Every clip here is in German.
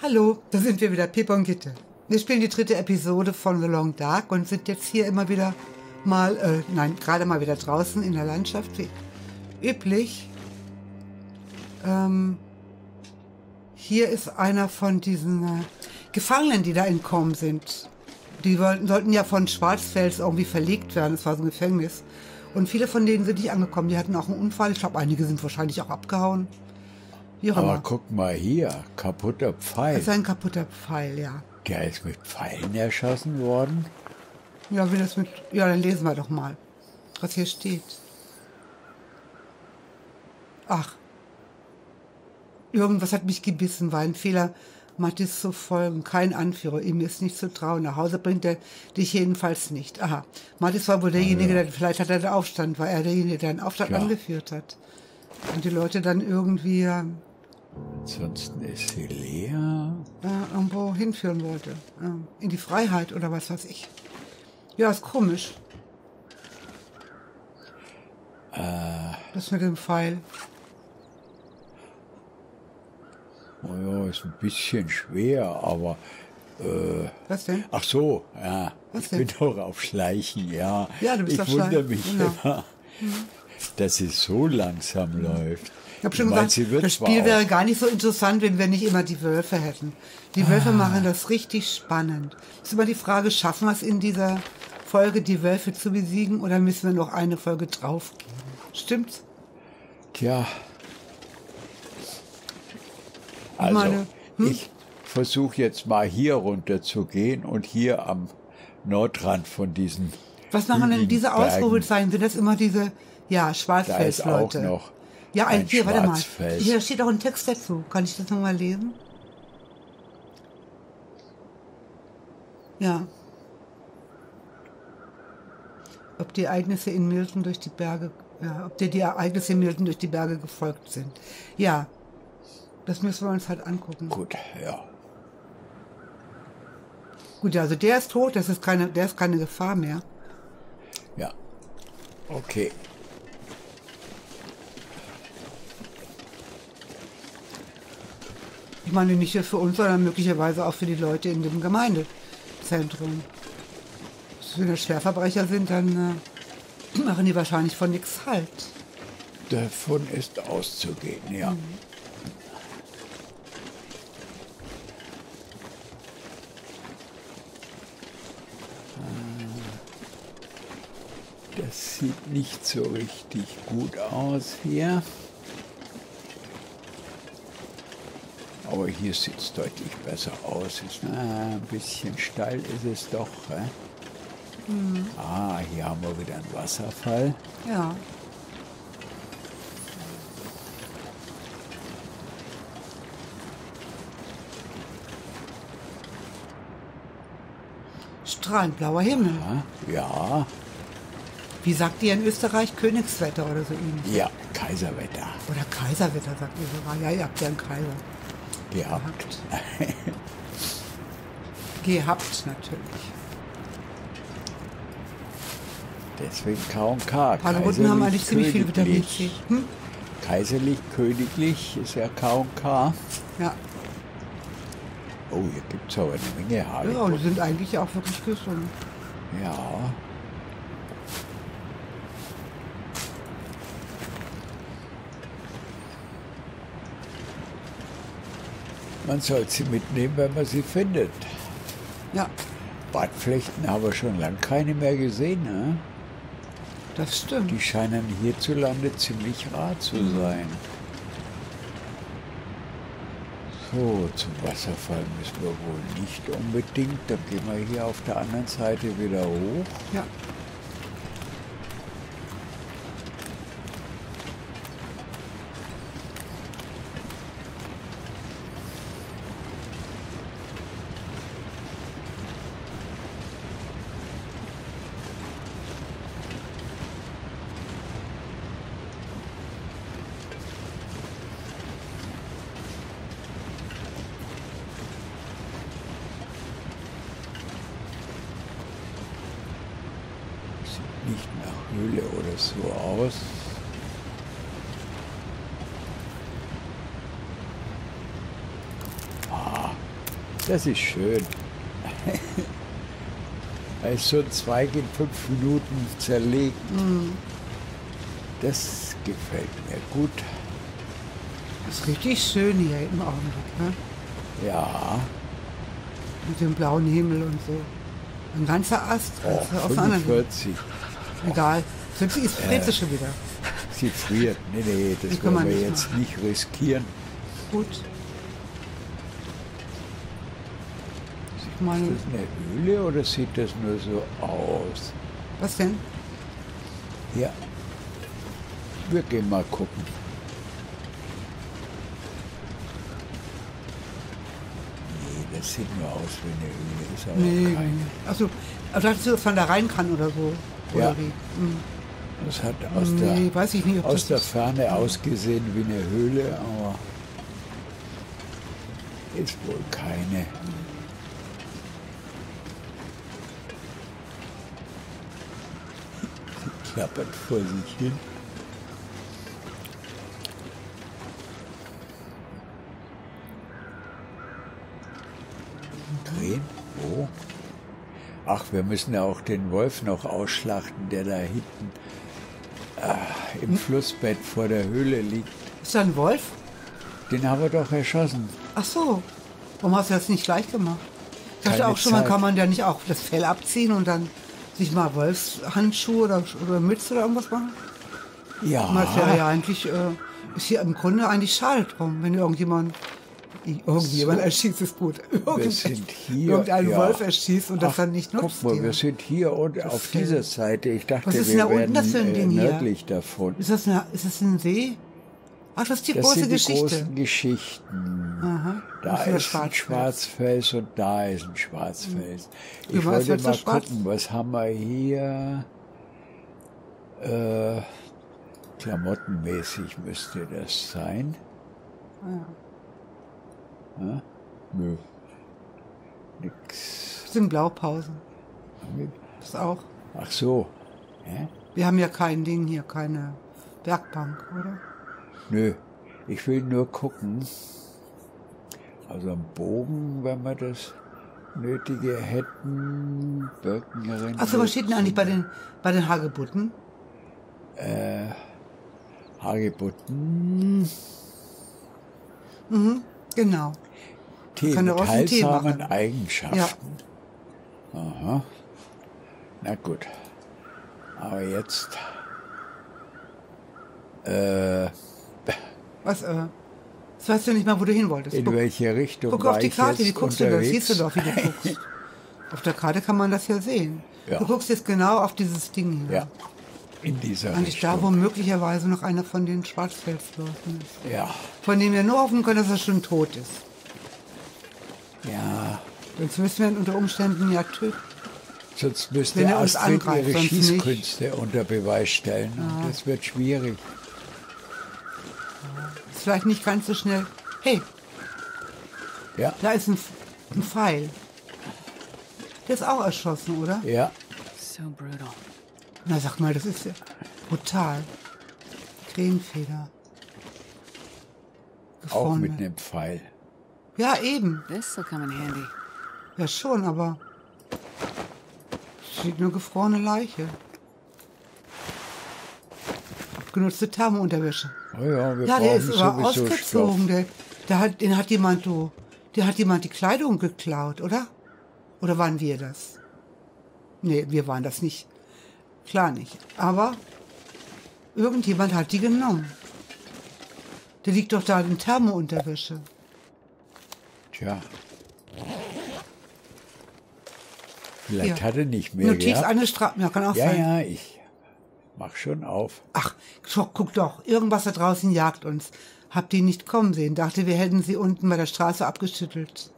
Hallo, da sind wir wieder, Pippa und Gitte. Wir spielen die dritte Episode von The Long Dark und sind jetzt hier immer wieder mal, äh, nein, gerade mal wieder draußen in der Landschaft, wie üblich. Ähm, hier ist einer von diesen äh, Gefangenen, die da entkommen sind. Die wollten, sollten ja von Schwarzfels irgendwie verlegt werden, es war so ein Gefängnis. Und viele von denen sind nicht angekommen, die hatten auch einen Unfall. Ich glaube, einige sind wahrscheinlich auch abgehauen. Wie Aber immer. guck mal hier, kaputter Pfeil. Das ist ein kaputter Pfeil, ja. Der ist mit Pfeilen erschossen worden? Ja, wie das mit. Ja, dann lesen wir doch mal, was hier steht. Ach. Irgendwas hat mich gebissen, war ein Fehler. Mattis zu folgen, kein Anführer, ihm ist nicht zu trauen. Nach Hause bringt er dich jedenfalls nicht. Aha, Mattis war wohl derjenige, ah, ja. der, vielleicht hat er den Aufstand, war er derjenige, der den Aufstand ja. angeführt hat. Und die Leute dann irgendwie Ansonsten ist sie leer. Äh, irgendwo hinführen wollte. Äh, in die Freiheit oder was weiß ich. Ja, ist komisch. Äh, das mit dem Pfeil. Oh ja, ist ein bisschen schwer, aber. Äh, was denn? Ach so, ja. Was ich denn? bin doch auf Schleichen, ja. Ja, du bist ich wundere mich genau. immer, mhm. dass es so langsam mhm. läuft. Ich habe schon gesagt, das Spiel wäre gar nicht so interessant, wenn wir nicht immer die Wölfe hätten. Die Wölfe ah. machen das richtig spannend. Ist immer die Frage, schaffen wir es in dieser Folge, die Wölfe zu besiegen, oder müssen wir noch eine Folge draufgeben? Stimmt's? Tja. Also, meine, hm? ich versuche jetzt mal hier runter zu gehen und hier am Nordrand von diesen. Was machen denn diese Ausrufezeichen? Sind das immer diese, ja, Schwarzfelsleute? Da ist auch noch ja, ein, hier, warte mal. Hier steht auch ein Text dazu. Kann ich das nochmal lesen? Ja. Ob die Ereignisse in Milton durch die Berge, ja, ob dir die Ereignisse in Milton durch die Berge gefolgt sind. Ja. Das müssen wir uns halt angucken. Gut, ja. Gut, also der ist tot, das ist keine, der ist keine Gefahr mehr. Ja. Okay. Ich meine nicht nur für uns, sondern möglicherweise auch für die Leute in dem Gemeindezentrum. Wenn das Schwerverbrecher sind, dann äh, machen die wahrscheinlich von nichts halt. Davon ist auszugehen, ja. Mhm. Das sieht nicht so richtig gut aus hier. Aber hier sieht es deutlich besser aus. Ist, ah, ein bisschen steil ist es doch. Äh? Mhm. Ah, hier haben wir wieder einen Wasserfall. Ja. Strahlend blauer Himmel. Ja, ja. Wie sagt ihr in Österreich? Königswetter oder so ähnlich? Ja, Kaiserwetter. Oder Kaiserwetter, sagt ihr sogar. Ja, ihr habt ja einen Kaiser. Gehabt. Gehabt natürlich. Deswegen K&K. Paneroten haben eigentlich ziemlich viel Vitamin C. Hm? Kaiserlich, königlich ist ja K&K. Ja. Oh, hier gibt es aber eine Menge Haare. Ja, die sind eigentlich auch wirklich gesund. Ja. Man soll sie mitnehmen, wenn man sie findet. Ja. Badflechten haben wir schon lange keine mehr gesehen. Ne? Das stimmt. Die scheinen hierzulande ziemlich rar zu mhm. sein. So, zum Wasserfall müssen wir wohl nicht unbedingt. Dann gehen wir hier auf der anderen Seite wieder hoch. Ja. Das ist schön. Als so ein Zweig in fünf Minuten zerlegt. Mhm. Das gefällt mir gut. Das ist richtig schön hier im Augenblick, ne? Ja, Mit dem blauen Himmel und so. Ein ganzer Ast. oh, kannst du auseinandernehmen. 45. Egal. Selbst ist friert sie schon wieder. Sie friert. Nee, nee, das man wollen wir nicht jetzt nicht riskieren. Gut. Meine, Ist das eine Höhle oder sieht das nur so aus? was denn? Ja. Wir gehen mal gucken. Nee, das sieht nur aus wie eine Höhle. Ist aber Nee, keine. Achso, dachtest du, dass man da rein kann oder so? Oder Ja. wie? Hm. Das hat aus, Nee, der, nicht, aus der ist. Ferne ausgesehen wie eine Höhle, aber ist wohl keine. Sie klappert vor sich hin. Drehen? Wo? Ach, wir müssen ja auch den Wolf noch ausschlachten, der da hinten ah, im Flussbett vor der Höhle liegt. Ist da ein Wolf? Den haben wir doch erschossen. Ach so. Warum hast du das nicht gleich gemacht? Ich dachte Keine auch schon mal, Zeit. kann man ja nicht auch das Fell abziehen und dann sich mal Wolfshandschuhe oder, oder Mütze oder irgendwas machen? Ja, Das wäre ja eigentlich, äh, ist hier im Grunde eigentlich schade drum, wenn irgendjemand, irgendjemand So. erschießt, ist gut. wir Irgend- sind hier. Irgendein ja. Wolf erschießt und das Ach, dann nicht nutzt. Guck mal, hier. wir sind hier und auf dieser Seite. Ich dachte, Was ist wir da unten werden das für ein äh, Ding hier? nördlich davon. Ist das, eine, ist das ein See? Ach, das ist die Das große sind die Geschichte. großen Geschichten. Aha. Da ist ist ein Schwarzfels und da ist ein Schwarzfels. Ich war das wollte mal gucken, was haben wir hier? Äh, klamottenmäßig müsste das sein. Ja. Nö. Nix. Das sind Blaupausen. Das auch. Ach so. Ja? Wir haben ja kein Ding hier, keine Werkbank, oder? Nö, ich will nur gucken. Also am Bogen, wenn wir das Nötige hätten. Birkenrinde. Achso, was steht denn eigentlich bei den, bei den Hagebutten? Hagebutten. Genau. Tee machen. Eigenschaften. Aha. Na gut. Aber jetzt. Äh, Was, äh, das weißt du nicht mal, wo du hin wolltest. in Guck, welche Richtung guck auf die ich Karte, wie guckst du das? unterwegs? Siehst du doch, wie du guckst. auf der Karte kann man das ja sehen. Ja. Du guckst jetzt genau auf dieses Ding hier. Ja, in dieser Eigentlich da, Richtung. wo möglicherweise noch einer von den Schwarzfelsläufen ist. Ja, Von dem wir nur hoffen können, dass er schon tot ist. ja. Sonst müssen wir ihn unter Umständen ja töten. Sonst müsste uns Astrid angreift, ihre nicht. Schießkünste unter Beweis stellen. Und das wird schwierig. Vielleicht nicht ganz so schnell. Hey, Ja, da ist ein, ein Pfeil. Der ist auch erschossen, oder? ja. So brutal. Na sag mal, das ist ja brutal. Krähenfeder. Auch mit einem Pfeil. Ja, eben. This'll come in handy. Ja, schon, aber. Steht nur gefrorene Leiche. Abgenutzte Thermounterwäsche. Ja, wir Ja, der ist aber ausgezogen. Der, der hat, den hat jemand, du, der hat jemand die Kleidung geklaut, oder? Oder waren wir das? Nee, wir waren das nicht. Klar nicht. Aber irgendjemand hat die genommen. Der liegt doch da in Thermounterwäsche. Tja. Vielleicht Ja. hat er nicht mehr Notiz gehabt. eine Strafe. Ja, kann auch Ja, sein. ja, ich mach schon auf. Ach, guck, doch, irgendwas da draußen jagt uns. Habt ihr nicht kommen sehen? Dachte, wir hätten sie unten bei der Straße abgeschüttelt.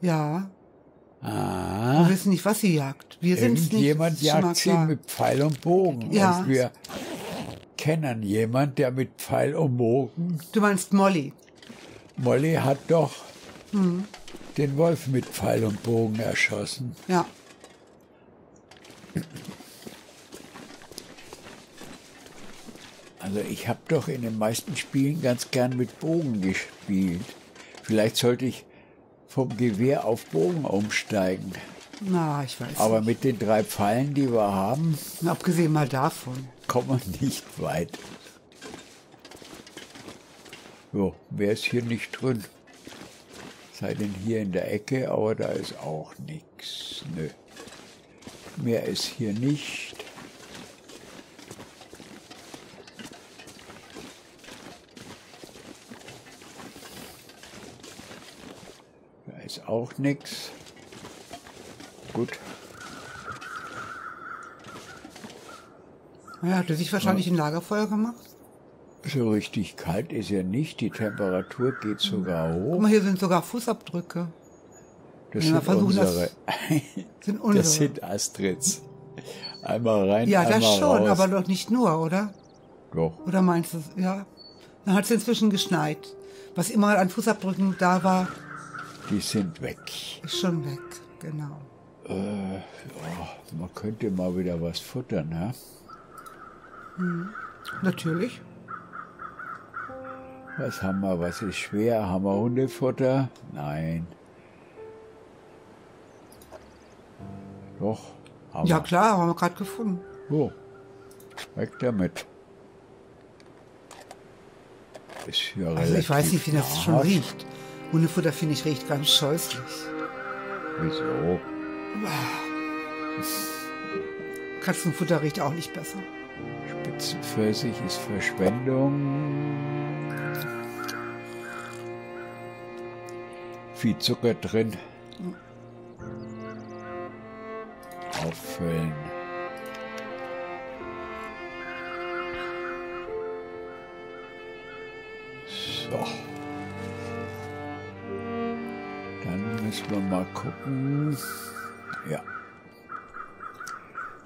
Ja, Ah, wir wissen nicht, was sie jagt. Wir sind nicht. mal jagt sie klar. mit Pfeil und Bogen. Ja. Und wir kennen jemand, der mit Pfeil und Bogen. Du meinst Molly. Molly hat doch Hm. den Wolf mit Pfeil und Bogen erschossen. Ja. Also ich habe doch in den meisten Spielen ganz gern mit Bogen gespielt. Vielleicht sollte ich vom Gewehr auf Bogen umsteigen. Na, ich weiß Aber nicht. mit den drei Pfeilen, die wir haben, Abgesehen mal davon. kommen wir nicht weit. So, mehr ist hier nicht drin. Sei denn hier in der Ecke, aber da ist auch nichts. Nö. Mehr ist hier nicht. Da ist auch nichts. Gut. Ja, hat er sich wahrscheinlich ein Lagerfeuer gemacht? So richtig kalt ist ja nicht. Die Temperatur geht sogar Guck hoch. mal, hier sind sogar Fußabdrücke. Das Ja, sind versuchen das- unsere. Sind unsere. Das sind Astrids. Einmal rein, ja, einmal das schon, raus. aber doch nicht nur, oder? Doch. Oder meinst du, ja? Dann hat es inzwischen geschneit. Was immer an Fußabdrücken da war, Die sind weg. ist schon weg. Genau. Äh, ja, man könnte mal wieder was futtern, ne? Natürlich. Was haben wir? Was ist schwer? Haben wir Hundefutter? Nein. Doch. Haben Ja, wir. klar, haben wir gerade gefunden. Oh. Weg damit. Ist ja Also ich weiß nicht, wie das schon riecht. Hundefutter finde ich riecht ganz scheußlich. Wieso? Katzenfutter riecht auch nicht besser. Spitzenpfirsich ist Verschwendung. Viel Zucker drin. Auffüllen. Gucken. Ja.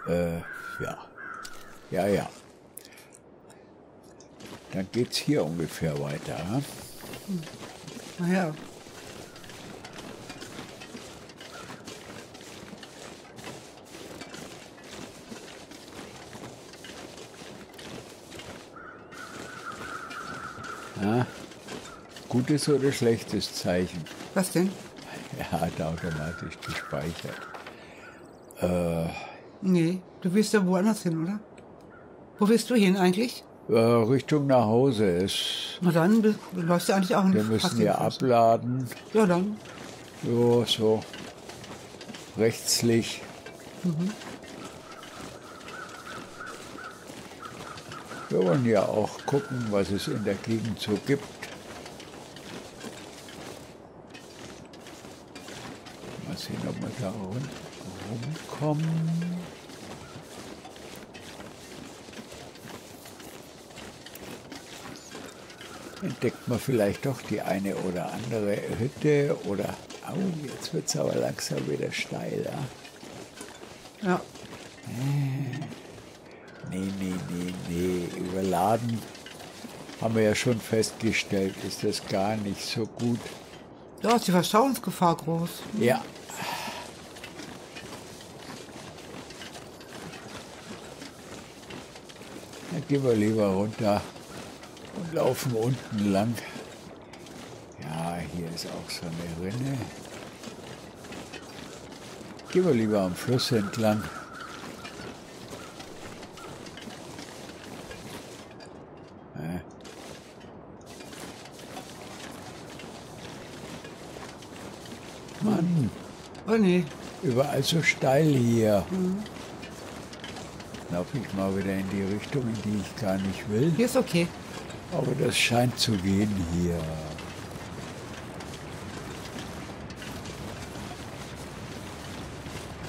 Äh, ja. Ja, ja. Dann geht's hier ungefähr weiter. hm? Naja. Gutes oder schlechtes Zeichen? Was denn? Er hat automatisch gespeichert. Nee, du willst ja woanders hin, oder? Wo willst du hin eigentlich? Äh, Richtung nach Hause ist. Na dann, du, du läufst ja eigentlich auch Wir fast müssen Fuß. abladen. Ja, dann. So, so. Rechtslich. Wir wollen ja auch gucken, was es in der Gegend so gibt. Mal sehen, ob wir da run rumkommen. Entdeckt man vielleicht doch die eine oder andere Hütte oder. Au, jetzt wird es aber langsam wieder steil. Ja? Ja. Nee, nee, nee, nee. Überladen haben wir ja schon festgestellt, ist das gar nicht so gut. Da ist die Verstauungsgefahr groß. Ja. Dann gehen wir lieber runter und laufen unten lang. Ja, hier ist auch so eine Rinne. Gehen wir lieber am Fluss entlang. Mann, Oh nee. überall so steil hier. Laufe ich mal wieder in die Richtung, in die ich gar nicht will. Hier ist okay. Aber das scheint zu gehen hier.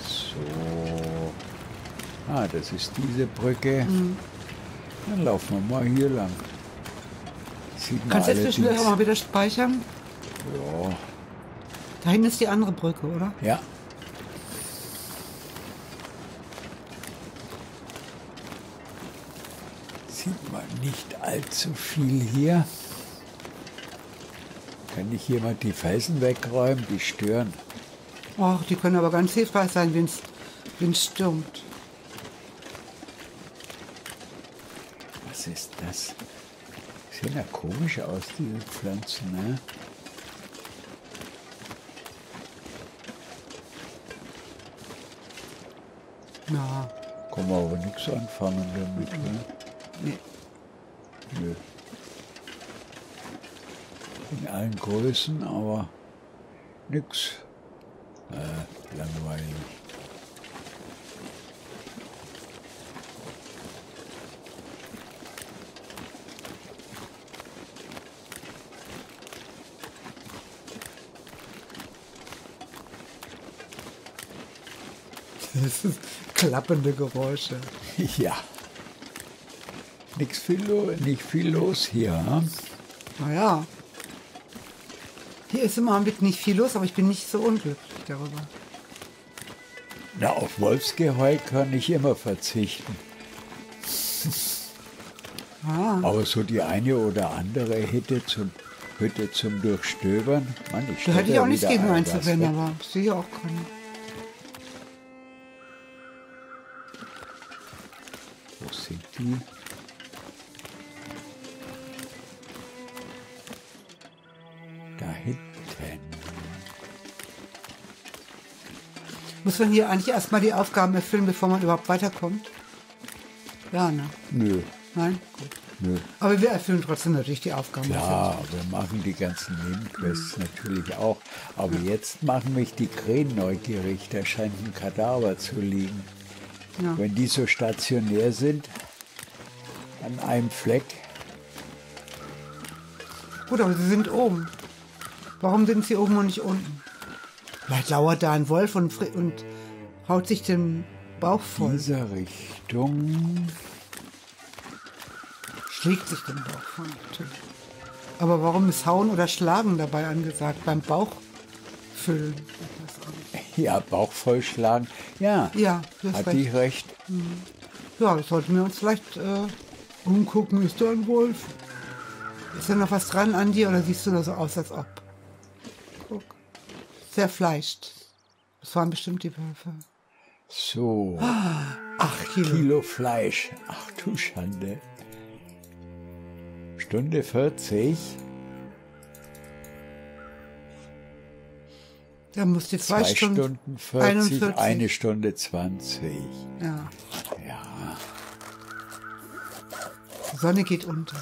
So. Ah, das ist diese Brücke. Dann laufen wir mal hier lang. Sieht Kannst du jetzt zwischendurch auch mal wieder speichern? Ja. Da hinten ist die andere Brücke, oder? Ja. allzu viel hier. Kann ich hier mal die Felsen wegräumen, die stören. Ach, die können aber ganz hilfreich sein, wenn es stürmt. Was ist das? Sehen ja komisch aus, diese Pflanzen, ne? Na. Kann man aber nichts anfangen damit, ne? Nee. Allen Größen, aber nix. Äh, langweilig. Das sind klappende Geräusche. Ja. Nix viel nicht viel los hier. hm? Naja. Hier ist im Augenblick nicht viel los, aber ich bin nicht so unglücklich darüber. Na, auf Wolfsgeheul kann ich immer verzichten. Ah, Aber so die eine oder andere hätte zum, Hütte zum Durchstöbern. Mann, ich da hätte ich auch nichts gegen ein, einzuwenden, aber sehe auch keine. Wo sind die? Muss man hier eigentlich erstmal die Aufgaben erfüllen, bevor man überhaupt weiterkommt? Ja, ne? Nö, Nein? Gut. nö. Aber wir erfüllen trotzdem natürlich die Aufgaben. Ja, wir machen die ganzen Nebenquests natürlich auch. Aber jetzt machen mich die Krähen neugierig. Da scheint ein Kadaver zu liegen. Ja. Wenn die so stationär sind, an einem Fleck, Gut, aber sie sind oben. Warum sind sie oben und nicht unten? Vielleicht lauert da ein Wolf und, und haut sich den Bauch voll. dieser Richtung. Schlägt sich den Bauch voll, natürlich. Aber warum ist Hauen oder Schlagen dabei angesagt? Beim Bauchfüllen. Ich weiß auch nicht. Ja, Bauch vollschlagen. Ja, Ja, hat recht. die recht. Ja, das sollten wir uns vielleicht äh, umgucken. Ist da ein Wolf? Ist da noch was dran an dir oder siehst du da so aus, als ob? Guck. Sehr fleischt. Das waren bestimmt die Wölfe. So, Ach, Kilo. Kilo Fleisch. Ach du Schande. Stunde 40. Da musst du zwei, Zwei Stunden 40, 41. eine Stunde 20. Ja, Ja, die Sonne geht unter.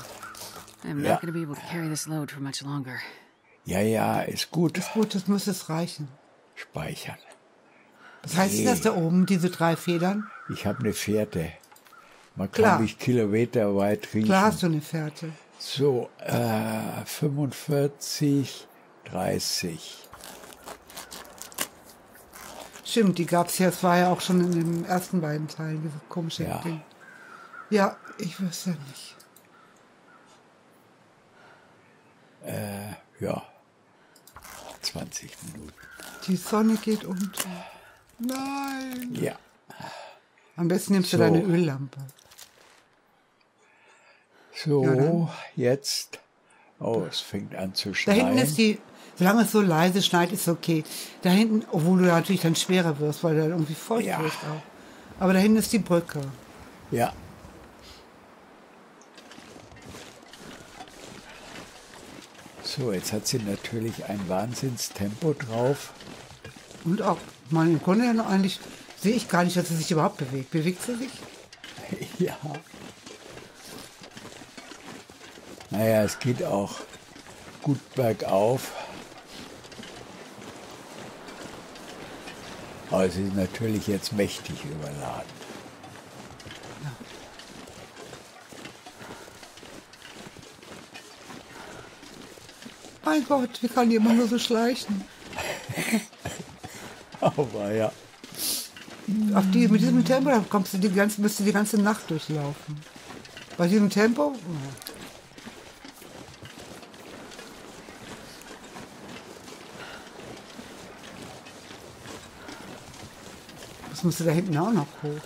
I'm not going to be able to carry this load for much longer. Ja, ja, ist gut. Gut, das muss es reichen. Speichern. Was heißt das da oben, diese drei Federn? Ich habe eine Fährte. Man Klar. kann mich kilometerweit riechen. Klar hast du eine Fährte. So, äh, 45, 30. Stimmt, die gab es ja, es war ja auch schon in den ersten beiden Teilen, diese komische Ja. Ding. Ja, ich wüsste nicht. Ja, 20 Minuten. Die Sonne geht unter. Nein. Ja, Am besten nimmst du So. deine Öllampe. so, Ja, jetzt. Oh, es fängt an zu Da schneien. hinten ist die, solange es so leise schneit, ist okay. Da hinten, obwohl du natürlich dann schwerer wirst, weil du dann irgendwie feucht Ja. wirst auch. Aber da hinten ist die Brücke. Ja. So, jetzt hat sie natürlich ein Wahnsinnstempo drauf. Und auch, meine, im Grunde genommen eigentlich sehe ich gar nicht, dass sie sich überhaupt bewegt. Bewegt sie sich? Ja. Naja, es geht auch gut bergauf. Aber sie ist natürlich jetzt mächtig überladen. Mein Gott, wie kann immer nur so schleichen? Aber ja. Auf die, mit diesem Tempo da kommst du die ganze, müsst du die ganze Nacht durchlaufen. Bei diesem Tempo? Oh. Das musst du da hinten auch noch hoch.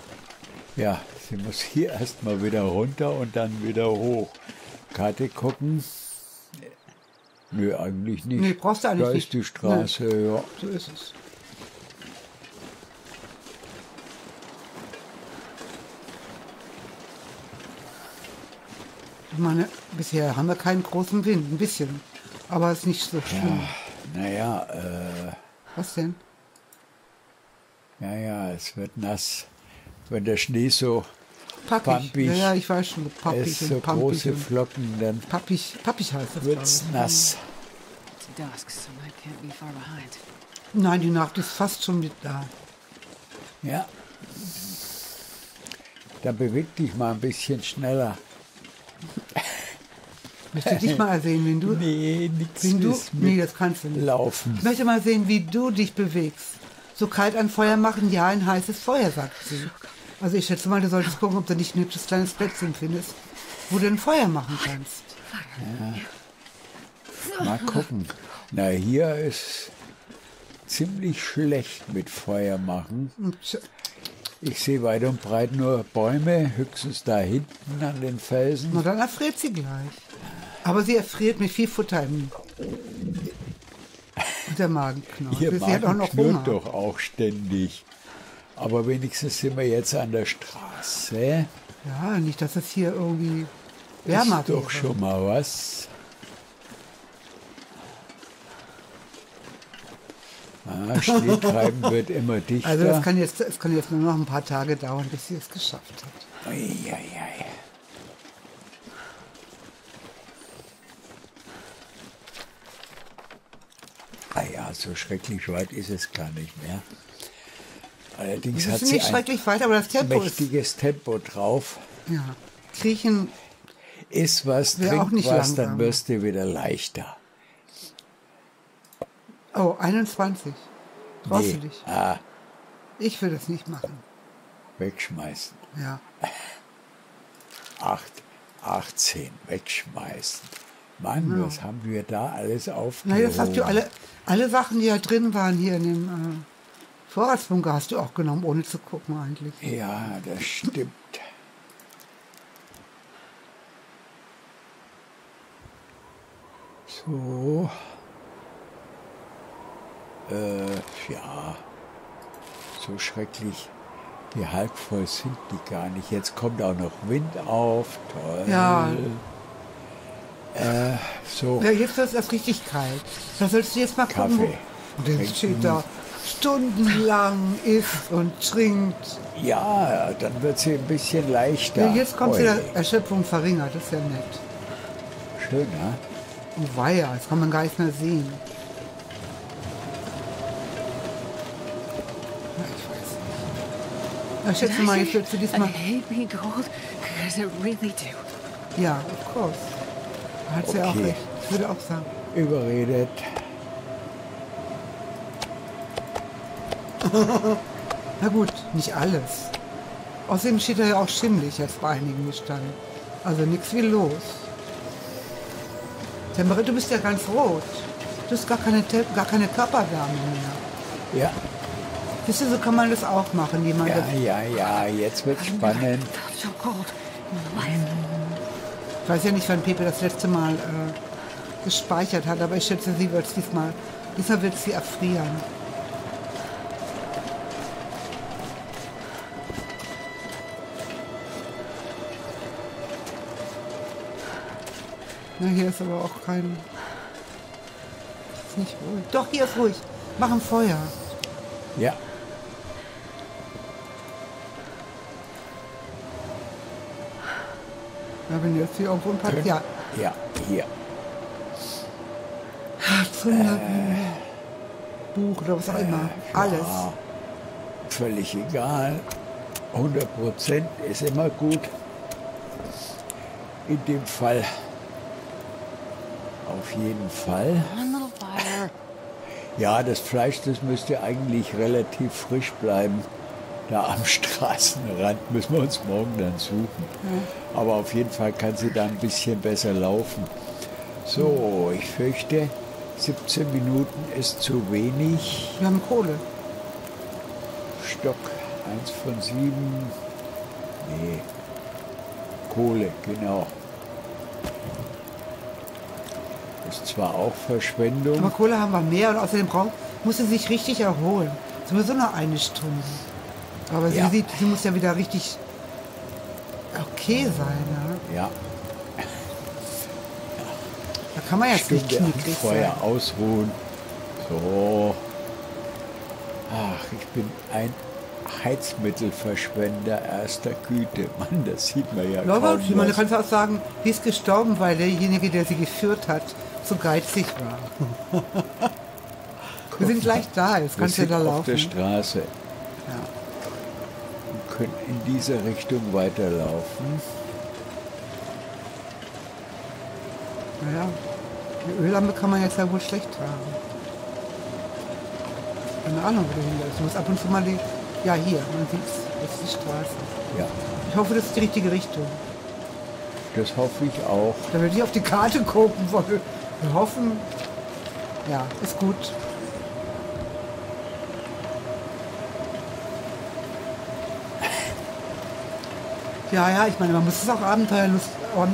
Ja, sie muss hier erstmal wieder runter und dann wieder hoch. Karte gucken. Nö, eigentlich nicht. Nee, brauchst du eigentlich Da nicht. ist die Straße, ja. So ist es. Ich meine, bisher haben wir keinen großen Wind, ein bisschen. Aber es ist nicht so schlimm. Naja, äh, Was denn? ja, ja, es wird nass. wenn der Schnee so Pappig. Pampig. Ja, ja, ich weiß schon. Pappig ist, so und pampig. große und Flocken, dann pappig, pappig heißt das. wird es glaub nass. It's dusk, so I can't be far behind. ich. Nein, die Nacht ist fast schon mit da. Ja. Dann beweg dich mal ein bisschen schneller. Möchte dich mal sehen, wenn du. Nee, nichts Wenn du. ist Nee, das kannst du nicht. Laufen. Ich möchte mal sehen, wie du dich bewegst. So kalt an Feuer machen, ja, ein heißes Feuer, sagt sie. Also ich schätze mal, du solltest gucken, ob du nicht ein hübsches kleines Plätzchen findest, wo du ein Feuer machen kannst. Mal gucken. Na, hier ist ziemlich schlecht mit Feuer machen. Ich sehe weit und breit nur Bäume, höchstens da hinten an den Felsen. na, dann erfriert sie gleich. Aber sie erfriert mit viel Futter im und der Magenknochen. Ihr sie hat auch Magen noch Hunger. knurrt doch auch ständig. Aber wenigstens sind wir jetzt an der Straße. Ja, nicht, dass es hier irgendwie Das wärmer ist doch schon mal was. Ah, Schneetreiben wird immer dichter. Also das kann jetzt, es kann jetzt nur noch ein paar Tage dauern, bis sie es geschafft hat. Eieiei. Ah ja, so schrecklich weit ist es gar nicht mehr. Allerdings hat ist sie nicht ein schrecklich weit, aber das Tempo ist. mächtiges Tempo drauf. Ja. Kriechen, Iss was, trink was, dann wirst du wieder leichter. oh, 21. Traust Nee. du dich? Ah, Ich will das nicht machen. wegschmeißen. Ja. Acht, 18, wegschmeißen. Mann, was haben wir da alles aufgehoben? jetzt hast du alle, alle Sachen, die da drin waren, hier in dem äh, Vorratsbunker, hast du auch genommen, ohne zu gucken eigentlich. Ja, das stimmt. So. Äh, ja. So schrecklich. Wie halb voll sind die gar nicht. Jetzt kommt auch noch Wind auf. Toll. Ja. Äh, so. Ja, jetzt wird es erst richtig kalt. Da sollst du jetzt mal gucken, Kaffee. Und dann Trinken. steht da stundenlang isst und trinkt. Ja, dann wird sie ein bisschen leichter. Ja, jetzt kommt wieder Erschöpfung verringert, das ist ja nett. Schön, ne? Oh weia, das kann man gar nicht mehr sehen. Ja, ich weiß nicht. Na, schätze mal, jetzt du I diesmal... hate being cold, because I really do. Ja, of course. Da hat sie auch Okay. recht. Ich würde auch sagen. Überredet. Na gut, nicht alles. Außerdem steht da ja auch schimmlig jetzt bei einigen gestanden. Also nichts wie los. Temperat, du bist ja ganz rot. Du hast gar keine, Te gar keine Körperwärme mehr. Ja, Wisst ihr, so kann man das auch machen. Jemand, ja, ja, ja, jetzt wird spannend. Ich weiß ja nicht, wann Pepe das letzte Mal äh, gespeichert hat, aber ich schätze, sie wird es diesmal, diesmal wird sie erfrieren. Na, hier ist aber auch kein. Ist nicht ruhig. Doch, hier ist ruhig. Mach ein Feuer. Ja, Ja, wenn du jetzt hier irgendwo ein paar. Ja, ja, hier. Zunder, Buch oder was auch immer. Alles. Ja, völlig egal. 100 Prozent ist immer gut. In dem Fall. Auf jeden Fall. Ja, das Fleisch, das müsste eigentlich relativ frisch bleiben. Da am Straßenrand müssen wir uns morgen dann suchen. Aber auf jeden Fall kann sie da ein bisschen besser laufen. So, ich fürchte, 17 Minuten ist zu wenig. Wir haben Kohle. Stock, eins von sieben. Nee. Kohle, genau. Ist zwar auch Verschwendung. Aber Kohle haben wir mehr und außerdem braucht, muss sie sich richtig erholen. Sowieso nur eine Stunde. Aber sie, Ja. sieht, sie muss ja wieder richtig okay sein. Ja? Ja, Da kann man jetzt nicht Stunde am knickrig Feuer sein. ausruhen. So. Ach, ich bin ein Heizmittelverschwender erster Güte. Mann, das sieht man ja Ja, kaum du was. kannst auch sagen, die ist gestorben, weil derjenige, der sie geführt hat, so geizig war. Wir sind gleich da, jetzt kannst du da auf laufen. der Straße Ja. und können in dieser Richtung weiterlaufen. Naja, die Öllampe kann man jetzt ja wohl schlecht tragen. Keine Ahnung, wo du hin willst. Du musst ab und zu mal die. Ja, hier, man sieht's. Das ist die Straße. Ja, Ich hoffe, das ist die richtige Richtung. das hoffe ich auch. Da würde ich auf die Karte gucken wollen. Wir hoffen. Ja, ist gut. Ja, ja, ich meine, man muss es auch abenteuerlich,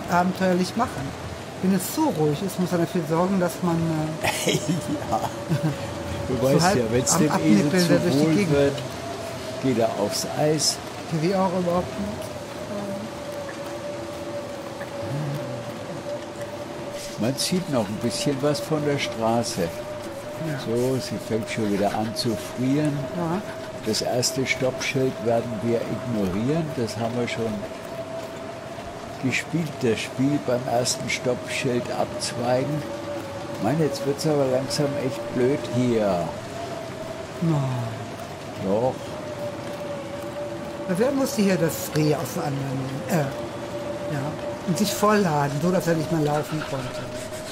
abenteuerlich machen. Wenn es zu ruhig ist, muss man dafür sorgen, dass man. Äh, ja. Du weißt halb ja, wenn es dem Esel zu wohl wird, geht er aufs Eis. wie auch überhaupt nicht. Man sieht noch ein bisschen was von der Straße. Ja. So, sie fängt schon wieder an zu frieren. Ja. Das erste Stoppschild werden wir ignorieren. Das haben wir schon gespielt, das Spiel beim ersten Stoppschild abzweigen. Ich meine, jetzt wird es aber langsam echt blöd hier. Nein. Doch, Wer musste hier das Reh auseinandernehmen? Äh, ja. Und sich vollladen, so dass er nicht mehr laufen konnte.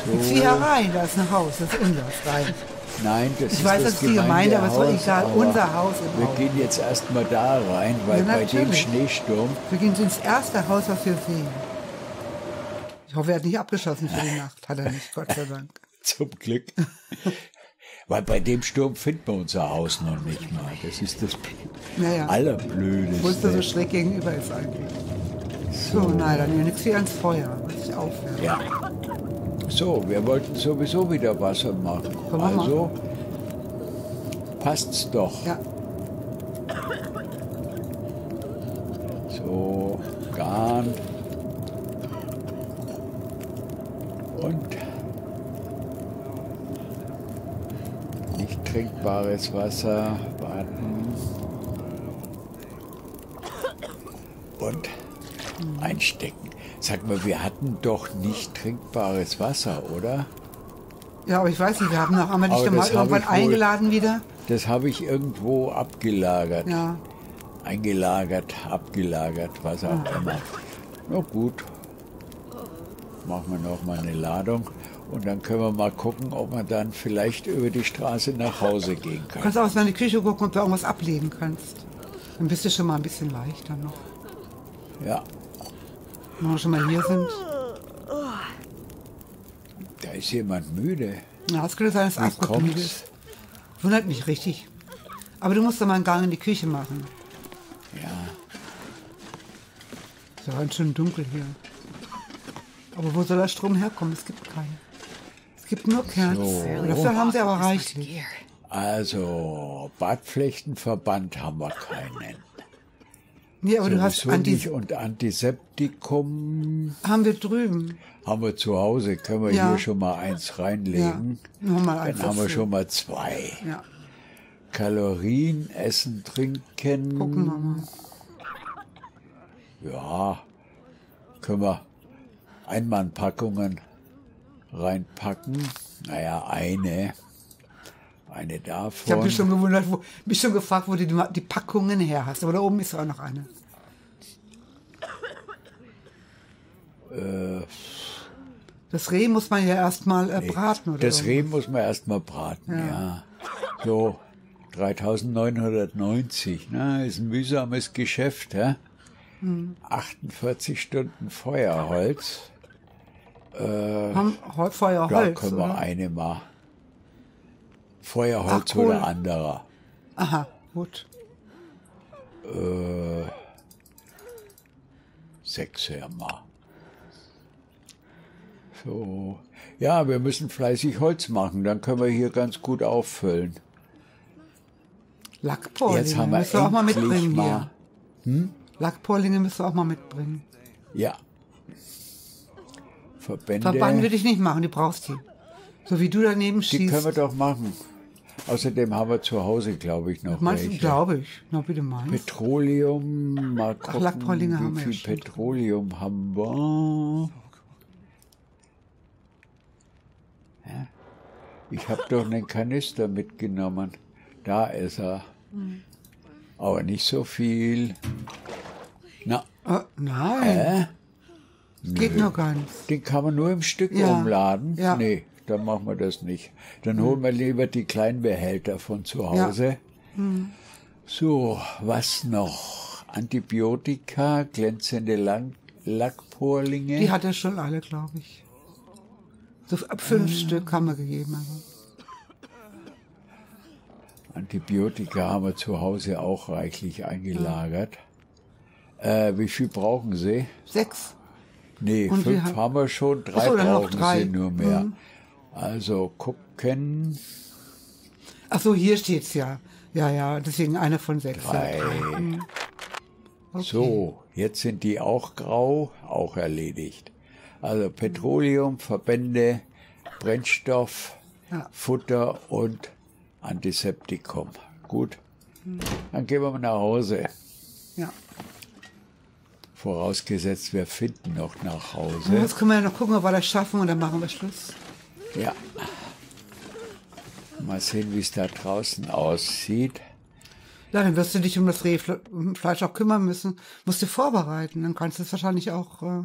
So. Ich zieh herein, da ist ein Haus, das ist unseres rein. nein, das Ich ist weiß, das das ist die Gemeinde, aber es war egal, unser Haus im Wir Ort. gehen jetzt erstmal da rein, weil Ja, bei dem. Schneesturm, Wir gehen ins erste Haus, was wir sehen. Ich hoffe, er hat nicht abgeschossen für die Nacht. Hat er nicht, Gott sei Dank. zum Glück, weil bei dem Sturm finden wir unser Haus noch nicht mal. Das ist das Naja. Allerblödeste. Wo es da so schräg gegenüber ist eigentlich. So, nein, dann nichts wie ans Feuer. Muss ich aufhören. Ja. So, wir wollten sowieso wieder Wasser machen. Wir Also passt's doch. Ja, So, Garn. Und nicht trinkbares Wasser. Warten. Und einstecken. Sag mal, wir hatten doch nicht trinkbares Wasser, oder? ja, aber ich weiß nicht, wir haben noch einmal dich mal irgendwann wohl- eingeladen wieder. Das habe ich irgendwo abgelagert. Ja, Eingelagert, abgelagert, was auch immer. Na gut. Machen wir noch mal eine Ladung und dann können wir mal gucken, ob wir dann vielleicht über die Straße nach Hause gehen du können. kannst auch aus meiner Küche gucken, ob du irgendwas ablegen kannst. Dann bist du schon mal ein bisschen leichter noch. Ja, Wenn wir schon mal hier sind. da ist jemand müde. Ja, es könnte sein, dass Astrid müde ist. Wundert mich richtig. Aber du musst doch mal einen Gang in die Küche machen. Ja, Ist ja ganz schön dunkel hier. Aber wo soll der Strom herkommen? Es gibt keinen. Es gibt nur Kerzen. So. Dafür haben sie aber reichlich. also Badflechtenverband haben wir keinen. Nee, aber du hast Sowieso Anti nicht und Antiseptikum haben wir drüben. haben wir zu Hause. Können wir Ja. hier schon mal eins reinlegen. Ja, nochmal eins Dann haben wir schon mal zwei. Ja, Kalorien, Essen, Trinken. gucken wir mal. Ja, können wir Einmannpackungen reinpacken. Naja, eine. Eine Ich habe davon. mich schon gewundert, wo, mich schon gefragt, wo du die, die Packungen her hast. Aber da oben ist auch noch eine. Das Reh muss man ja erstmal äh, braten, oder? das. Reh muss man erstmal braten, ja. So, 3990, ne? ist ein mühsames Geschäft, ja? Hm. 48 Stunden Feuerholz. Haben Hol- Feuer, Ja, Holz, können wir oder? eine mal. Feuerholz Ach, cool. oder anderer. Aha, gut. Sechs her mal. So. Ja, wir müssen fleißig Holz machen, dann können wir hier ganz gut auffüllen. Lackporlinge Jetzt haben wir müsst ihr auch mal mitbringen mal- hier. Lackporlinge müsst ihr auch mal mitbringen. Ja. Verbände, Verband würde ich nicht machen, die brauchst du. So wie du daneben die können wir schießt. doch machen. Außerdem haben wir zu Hause, glaube ich, noch Meinst welche. glaube ich. Na, bitte meinst. Petroleum, mal gucken, Lackpollinger haben wie wir viel schon. Petroleum haben wir. Ich habe doch einen Kanister mitgenommen. Da ist er. Aber nicht so viel. Na, Oh, nein. Geht noch ganz. den kann man nur im Stück Ja, umladen. ja. Nee, dann machen wir das nicht. Dann holen wir lieber die kleinen Behälter von zu Hause. Hm. So, was noch? Antibiotika, glänzende Lang Lackporlinge. Die hat er schon alle, glaube ich. So ab fünf Stück haben wir gegeben. Also. Antibiotika haben wir zu Hause auch reichlich eingelagert. Äh, wie viel brauchen Sie? Sechs. Nee, Und wir fünf haben- haben wir schon, drei so, brauchen drei. Mhm. Sie nur mehr. Also gucken, Ach so, hier steht's ja. Ja, ja, deswegen eine von sechs. drei. So, jetzt sind die auch grau, auch erledigt. Also Petroleum, Verbände, Brennstoff, Ja. Futter und Antiseptikum. Gut, dann gehen wir mal nach Hause. Ja. Vorausgesetzt, wir finden noch nach Hause. Jetzt können wir ja noch gucken, ob wir das schaffen und dann machen wir Schluss. Ja. Mal sehen, wie es da draußen aussieht. Ja, dann wirst du dich um das Rehfleisch auch kümmern müssen. Musst du vorbereiten. Dann kannst du es wahrscheinlich auch. Äh,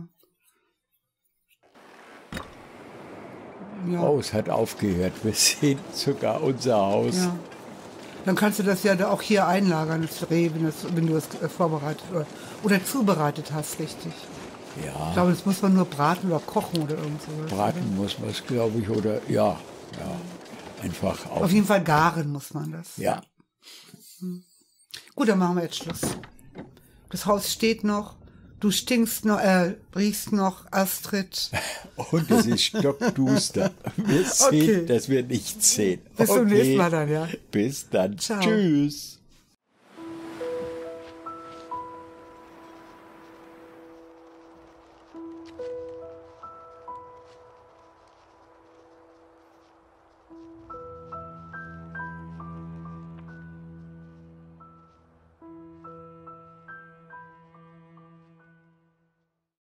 ja, Oh, es hat aufgehört. Wir sehen sogar unser Haus. ja. Dann kannst du das ja auch hier einlagern, das Reh, wenn, das, wenn du es äh, vorbereitet oder, oder zubereitet hast, richtig. Ich Ja, glaube, das muss man nur braten oder kochen oder irgend sowas. braten muss man es, glaube ich, oder ja, ja. Einfach auf. Auf jeden Fall garen muss man das. Ja, Gut, dann machen wir jetzt Schluss. Das Haus steht noch. Du stinkst noch, äh, riechst noch, Astrid. und es ist stockduster. Wir sehen, Okay. dass wir nichts sehen. Bis zum Okay. nächsten Mal dann, ja. Bis dann. Ciao. Tschüss.